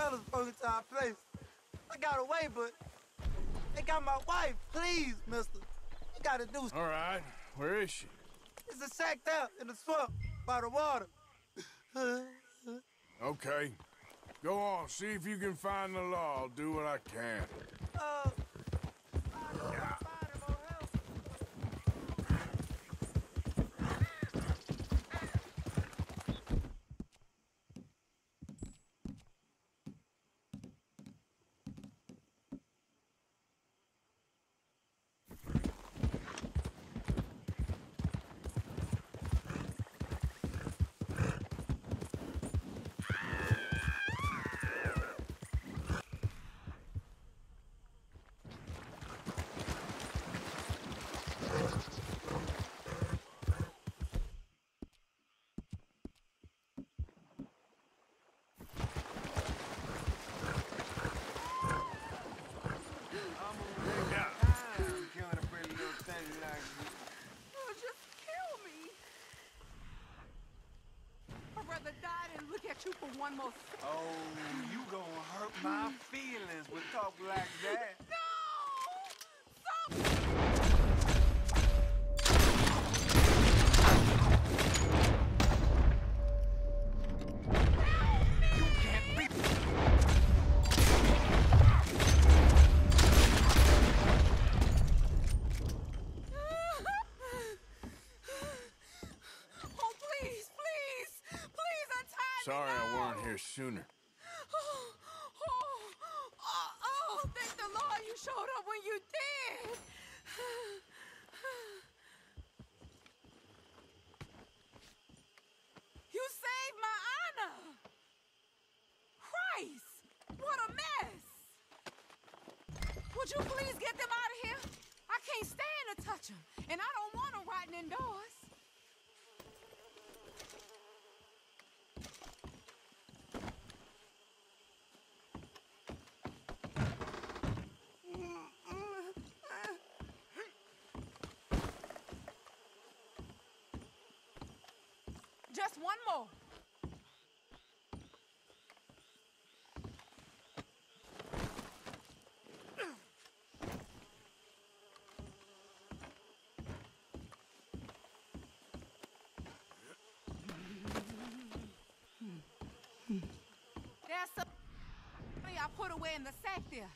fellas broke into our place. I got away, but they got my wife. Please, mister. You gotta do something. All right. Where is she? A sacked out in the swamp by the water. Okay. Go on, see if you can find the law. I'll do what I can. Uh, I don't wanna find him or help. killing a pretty little thing like you. Oh, just kill me. I'd rather die you for one more. Oh, you gonna hurt my feelings with talk like that. Sorry I now. weren't here sooner. Oh, oh, oh, oh, thank the Lord you showed up when you did. You saved my honor. Christ, what a mess. Would you please get them out of here? I can't stand to touch them, and I don't want them rotting indoors. Just one more. There's some I put away in the sack there.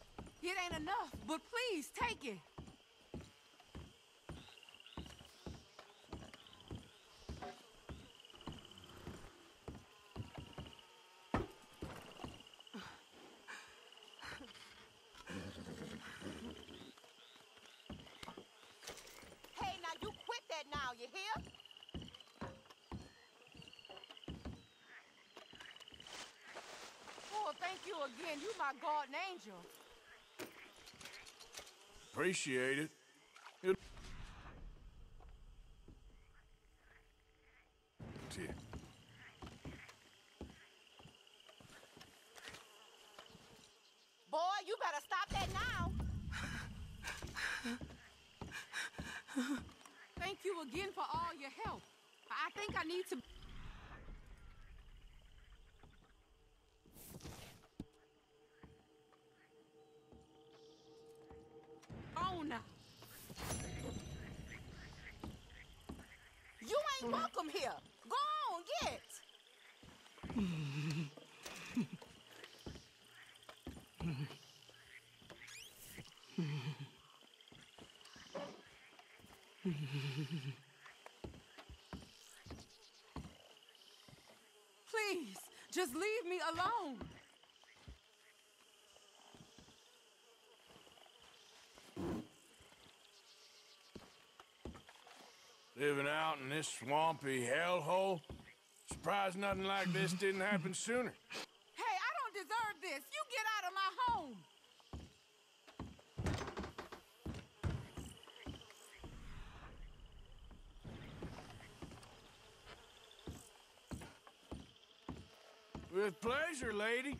It ain't enough, but please take it. Hey, now you quit that now, you hear? Oh, thank you again. You my guardian angel. Appreciate it. It-. Boy, you better stop that now. Thank you again for all your help. I think I need to. Now. You ain't welcome here. Go on, get. Please, just leave me alone. Living out in this swampy hellhole? Surprised nothing like this didn't happen sooner. Hey, I don't deserve this. You get out of my home. With pleasure, lady.